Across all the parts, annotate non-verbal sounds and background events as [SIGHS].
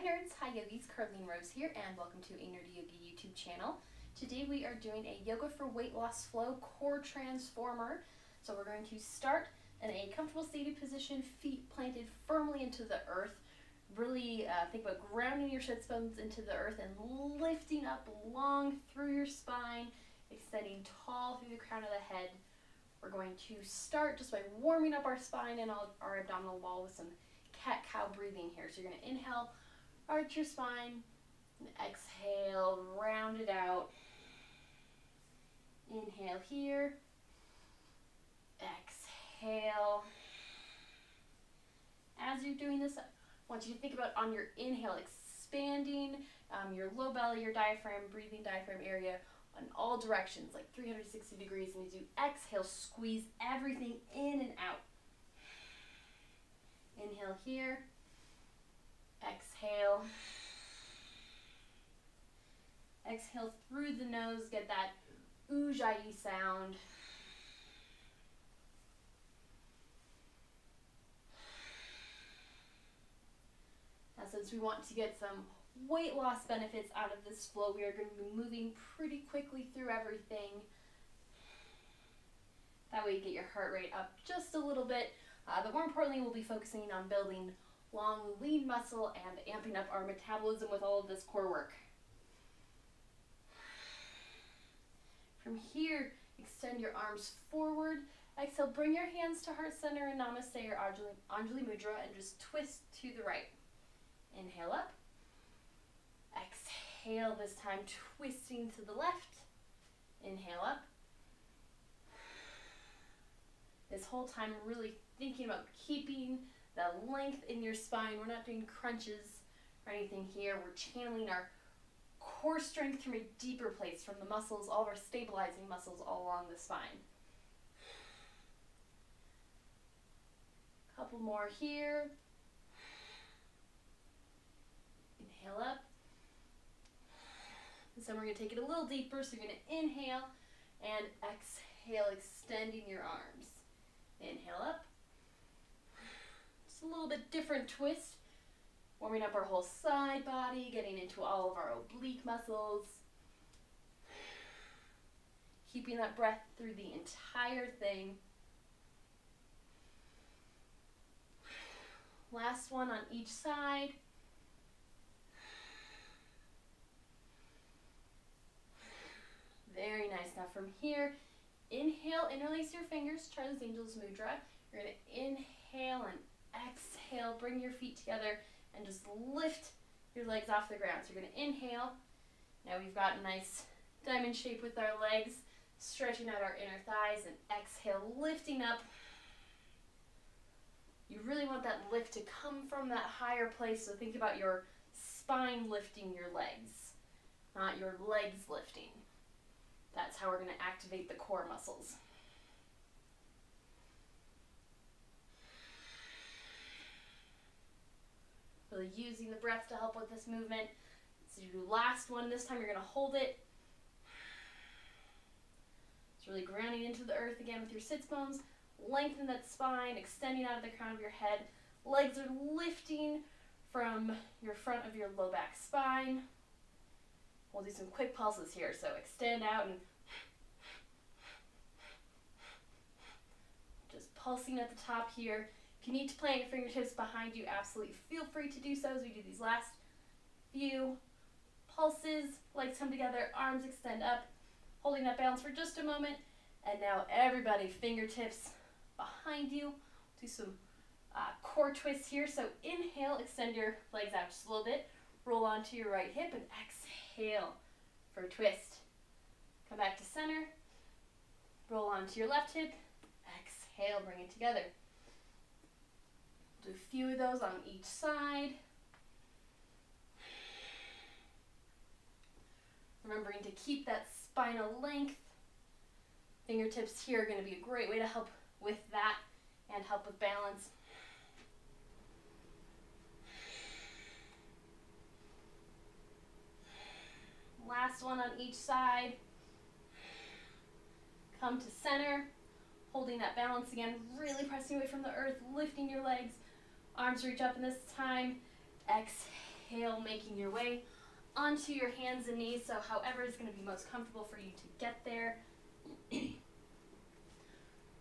Hi nerds, hi yogis, Carleen Rose here and welcome to a Nerdi Yogi YouTube channel. Today we are doing a yoga for weight loss flow core transformer. So we're going to start in a comfortable seated position, feet planted firmly into the earth. Really uh, think about grounding your sits bones into the earth and lifting up long through your spine, extending tall through the crown of the head. We're going to start just by warming up our spine and our abdominal wall with some cat-cow breathing here. So you're going to inhale, arch your spine, and exhale, round it out. Inhale here, exhale. As you're doing this, I want you to think about on your inhale, expanding um, your low belly, your diaphragm, breathing diaphragm area in all directions, like 360 degrees. And as you exhale, squeeze everything in and out. Inhale here. Exhale. Exhale through the nose, get that ujjayi sound. Now since we want to get some weight loss benefits out of this flow, we are going to be moving pretty quickly through everything. That way you get your heart rate up just a little bit. Uh, but more importantly, we'll be focusing on building long, lean muscle and amping up our metabolism with all of this core work. From here, extend your arms forward. Exhale, bring your hands to heart center and namaste or Anjali, Anjali Mudra and just twist to the right. Inhale up. Exhale, this time twisting to the left. Inhale up. This whole time really thinking about keeping the length in your spine. We're not doing crunches or anything here. We're channeling our core strength from a deeper place, from the muscles, all of our stabilizing muscles all along the spine. Couple more here. Inhale up. And then we're going to take it a little deeper. So you're going to inhale and exhale, extending your arms. Inhale up a little bit different twist. Warming up our whole side body, getting into all of our oblique muscles. Keeping that breath through the entire thing. Last one on each side. Very nice. Now from here, inhale, interlace your fingers, Charlie's Angels Mudra. You're going to inhale and exhale, bring your feet together and just lift your legs off the ground. So you're going to inhale. Now we've got a nice diamond shape with our legs, stretching out our inner thighs and exhale, lifting up. You really want that lift to come from that higher place. So think about your spine lifting your legs, not your legs lifting. That's how we're going to activate the core muscles. Really using the breath to help with this movement. So do last one. This time you're going to hold it. It's really grounding into the earth again with your sits bones. Lengthen that spine, extending out of the crown of your head. Legs are lifting from your front of your low back spine. We'll do some quick pulses here. So extend out and just pulsing at the top here. If you need to plant your fingertips behind you, absolutely feel free to do so as we do these last few pulses. Legs come together, arms extend up, holding that balance for just a moment. And now everybody, fingertips behind you. Do some uh, core twists here. So inhale, extend your legs out just a little bit. Roll onto your right hip and exhale for a twist. Come back to center. Roll onto your left hip. Exhale, bring it together. Do a few of those on each side. Remembering to keep that spinal length. Fingertips here are going to be a great way to help with that and help with balance. Last one on each side. Come to center, holding that balance again, really pressing away from the earth, lifting your legs, Arms reach up, and this time, exhale, making your way onto your hands and knees. So, however is going to be most comfortable for you to get there. [CLEARS THROAT]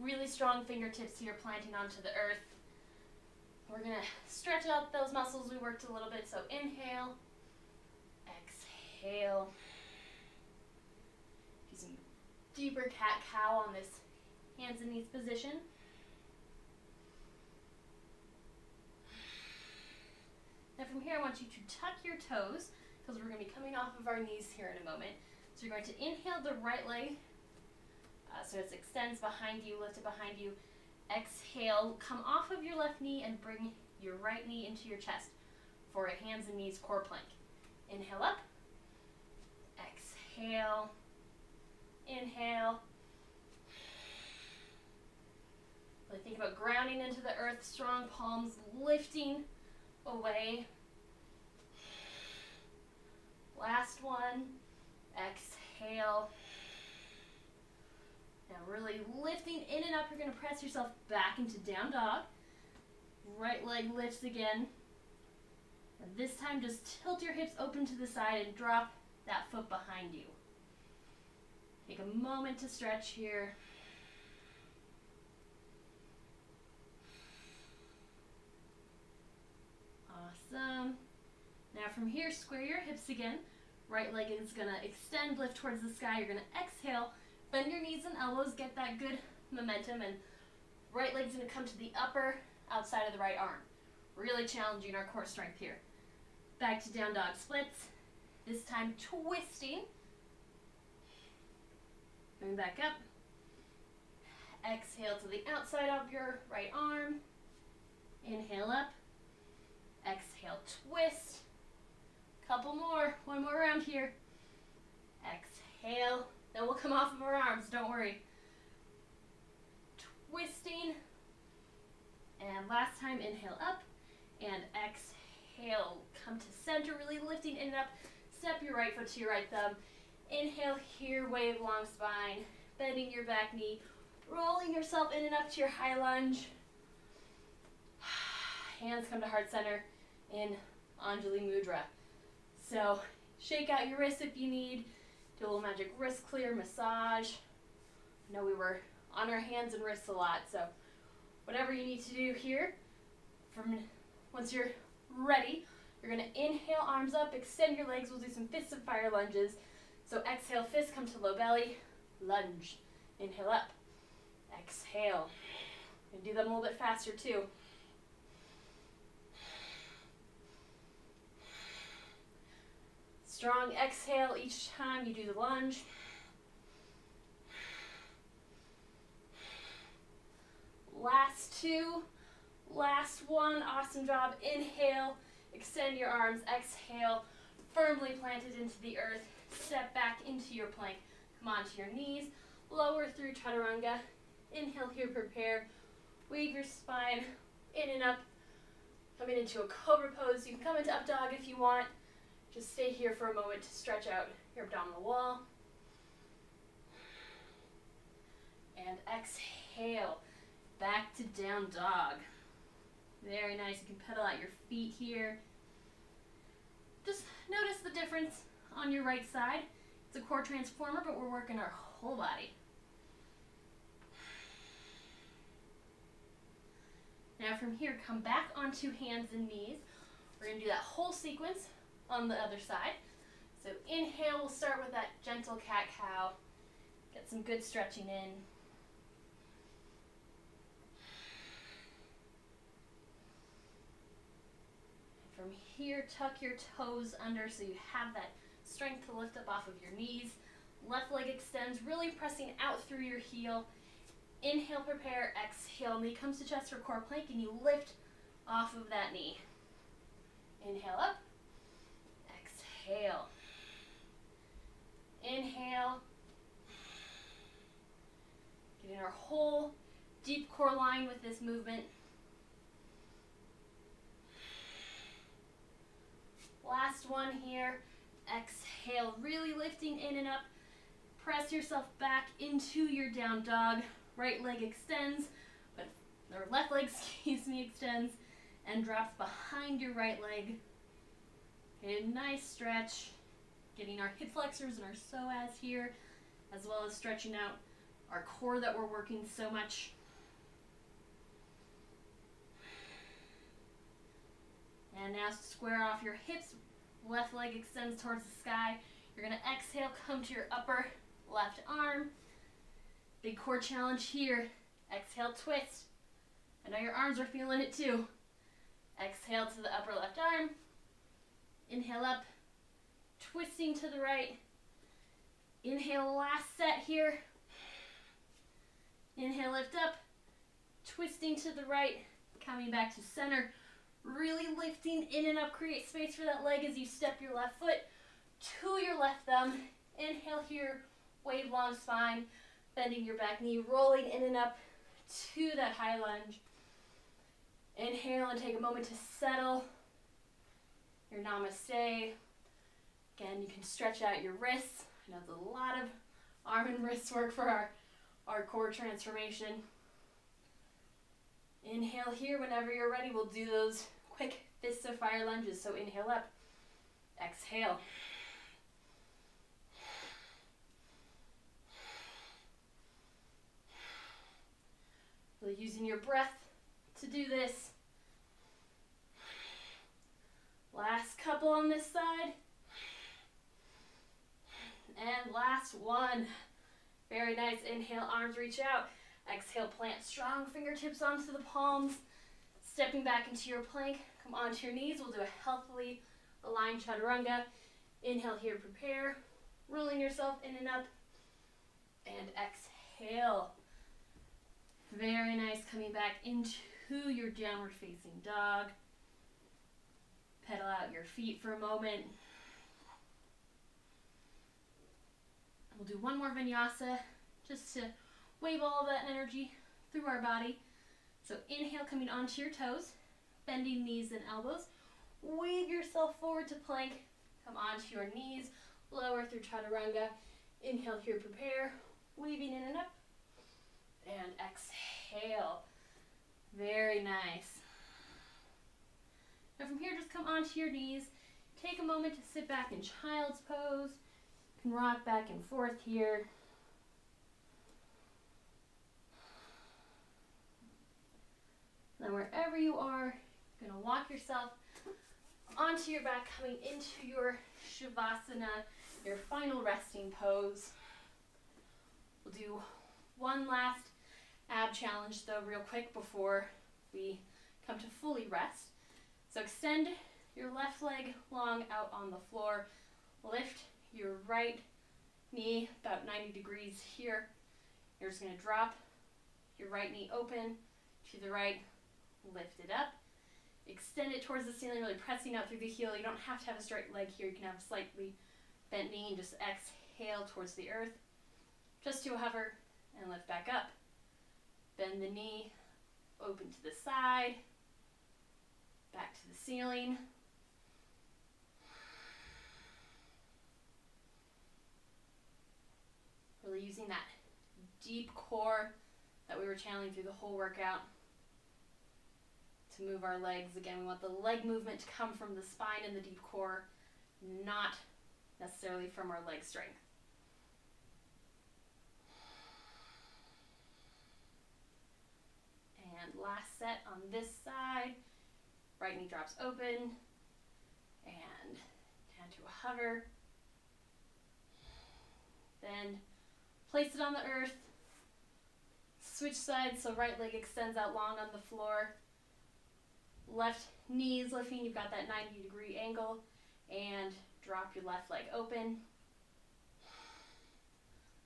really strong fingertips here, planting onto the earth. We're going to stretch out those muscles we worked a little bit. So, inhale, exhale. Using deeper cat cow on this hands and knees position. Now from here, I want you to tuck your toes because we're going to be coming off of our knees here in a moment. So you're going to inhale the right leg uh, so it extends behind you, lift it behind you. Exhale, come off of your left knee and bring your right knee into your chest for a hands and knees core plank. Inhale up. Exhale. Inhale. Really think about grounding into the earth, strong palms lifting away. Last one. Exhale. Now really lifting in and up. You're going to press yourself back into down dog. Right leg lifts again. And this time just tilt your hips open to the side and drop that foot behind you. Take a moment to stretch here. Awesome. Now from here, square your hips again. Right leg is gonna extend, lift towards the sky. You're gonna exhale, bend your knees and elbows, get that good momentum, and right leg's gonna come to the upper outside of the right arm. Really challenging our core strength here. Back to down dog splits. This time twisting. Bring back up. Exhale to the outside of your right arm. Inhale up. Exhale, twist. Couple more. One more round here. Exhale. Then we'll come off of our arms. Don't worry. Twisting. And last time, inhale up. And exhale. Come to center, really lifting in and up. Step your right foot to your right thumb. Inhale here, wave long spine. Bending your back knee. Rolling yourself in and up to your high lunge. [SIGHS] Hands come to heart center in Anjali Mudra. So shake out your wrists if you need. Do a little magic wrist clear massage. I know we were on our hands and wrists a lot, so whatever you need to do here, from once you're ready, you're gonna inhale, arms up, extend your legs. We'll do some fists of fire lunges. So exhale, fist come to low belly, lunge. Inhale up, exhale. And do them a little bit faster too. Strong exhale each time you do the lunge. Last two, last one, awesome job. Inhale, extend your arms, exhale, firmly planted into the earth. Step back into your plank. Come onto your knees, lower through chaturanga. Inhale here, prepare. Weave your spine in and up. Coming into a cobra pose. You can come into up dog if you want. Just stay here for a moment to stretch out your abdominal wall. And exhale, back to down dog. Very nice, you can pedal out your feet here. Just notice the difference on your right side. It's a core transformer, but we're working our whole body. Now from here, come back onto hands and knees. We're gonna do that whole sequence on the other side. So inhale, we'll start with that gentle cat-cow. Get some good stretching in. From here, tuck your toes under so you have that strength to lift up off of your knees. Left leg extends, really pressing out through your heel. Inhale, prepare, exhale. Knee comes to chest for core plank and you lift off of that knee. Inhale up exhale. Inhale. Getting our whole deep core line with this movement. Last one here. Exhale, really lifting in and up. Press yourself back into your down dog. Right leg extends, but or left leg, [LAUGHS] excuse me, extends and drops behind your right leg A nice stretch, getting our hip flexors and our psoas here, as well as stretching out our core that we're working so much. And now square off your hips, left leg extends towards the sky. You're gonna exhale, come to your upper left arm. Big core challenge here. Exhale, twist. I know your arms are feeling it too. Exhale to the upper left arm. Inhale up, twisting to the right. Inhale, last set here. Inhale, lift up, twisting to the right, coming back to center. Really lifting in and up, create space for that leg as you step your left foot to your left thumb. Inhale here, wave long spine, bending your back knee, rolling in and up to that high lunge. Inhale and take a moment to settle your namaste. Again, you can stretch out your wrists. I know it's a lot of arm and wrist work for our, our core transformation. Inhale here. Whenever you're ready, we'll do those quick fists of fire lunges. So inhale up. Exhale. Really using your breath to do this. Last couple on this side. And last one. Very nice. Inhale, arms reach out. Exhale, plant strong fingertips onto the palms. Stepping back into your plank. Come onto your knees. We'll do a healthily aligned chaturanga. Inhale here, prepare. Rolling yourself in and up. And exhale. Very nice. Coming back into your downward facing dog. Pedal out your feet for a moment. We'll do one more vinyasa just to wave all that energy through our body. So inhale, coming onto your toes, bending knees and elbows. Wave yourself forward to plank. Come onto your knees, lower through chaturanga. Inhale here, prepare. Weaving in and up. And exhale. Very nice. Now from here, just come onto your knees. Take a moment to sit back in child's pose. You can rock back and forth here. Then wherever you are, you're gonna walk yourself onto your back, coming into your Shavasana, your final resting pose. We'll do one last ab challenge though real quick before we come to fully rest. So extend your left leg long out on the floor. Lift your right knee about 90 degrees here. You're just going to drop your right knee open to the right, lift it up. Extend it towards the ceiling, really pressing out through the heel. You don't have to have a straight leg here. You can have a slightly bent knee and just exhale towards the earth. Just to hover and lift back up. Bend the knee, open to the side, back to the ceiling. Really using that deep core that we were channeling through the whole workout to move our legs. Again, we want the leg movement to come from the spine and the deep core, not necessarily from our leg strength. And last set on this side. Right knee drops open and down to a hover. Then place it on the earth. Switch sides so right leg extends out long on the floor. Left knees lifting, you've got that 90 degree angle. And drop your left leg open.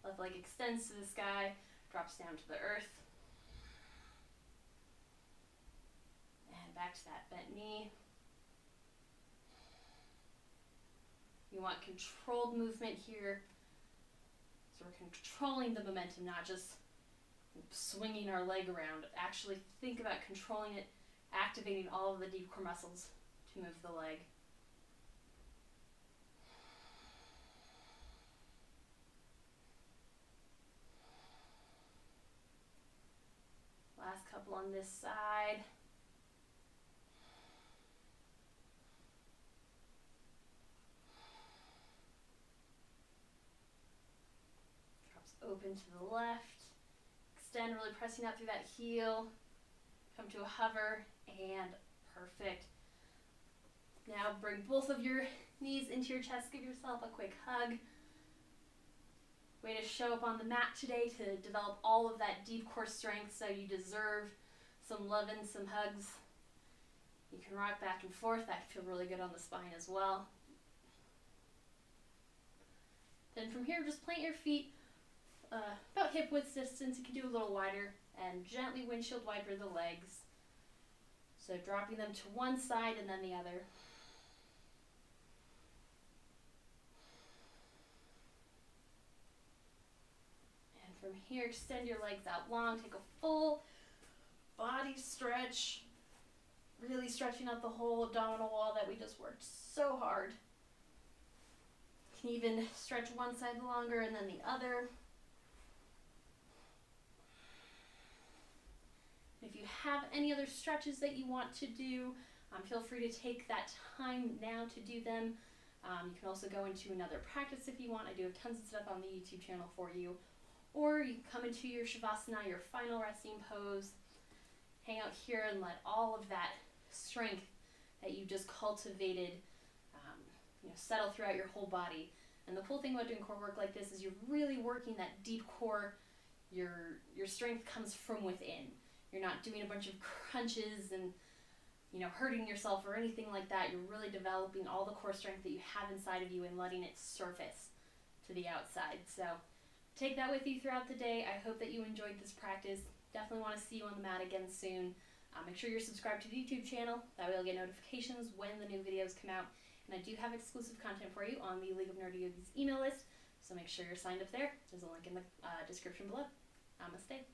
Left leg extends to the sky, drops down to the earth. Back to that bent knee. You want controlled movement here. So we're controlling the momentum, not just swinging our leg around. Actually think about controlling it, activating all of the deep core muscles to move the leg. Last couple on this side. Open to the left. Extend, really pressing out through that heel. Come to a hover and perfect. Now bring both of your knees into your chest. Give yourself a quick hug. Way to show up on the mat today to develop all of that deep core strength so you deserve some love and some hugs. You can rock back and forth. That can feel really good on the spine as well. Then from here, just plant your feet uh, about hip width distance. You can do a little wider and gently windshield wiper the legs. So dropping them to one side and then the other. And from here, extend your legs out long. Take a full body stretch. Really stretching out the whole abdominal wall that we just worked so hard. You can even stretch one side longer and then the other. If you have any other stretches that you want to do, um, feel free to take that time now to do them. Um, you can also go into another practice if you want. I do have tons of stuff on the YouTube channel for you. Or you can come into your Shavasana, your final resting pose. Hang out here and let all of that strength that you just cultivated um, you know, settle throughout your whole body. And the cool thing about doing core work like this is you're really working that deep core. Your, your strength comes from within. You're not doing a bunch of crunches and you know hurting yourself or anything like that. You're really developing all the core strength that you have inside of you and letting it surface to the outside. So take that with you throughout the day. I hope that you enjoyed this practice. Definitely want to see you on the mat again soon. Uh, make sure you're subscribed to the YouTube channel. That way you'll get notifications when the new videos come out. And I do have exclusive content for you on the League of Nerdi Yogis email list. So make sure you're signed up there. There's a link in the uh, description below. Namaste.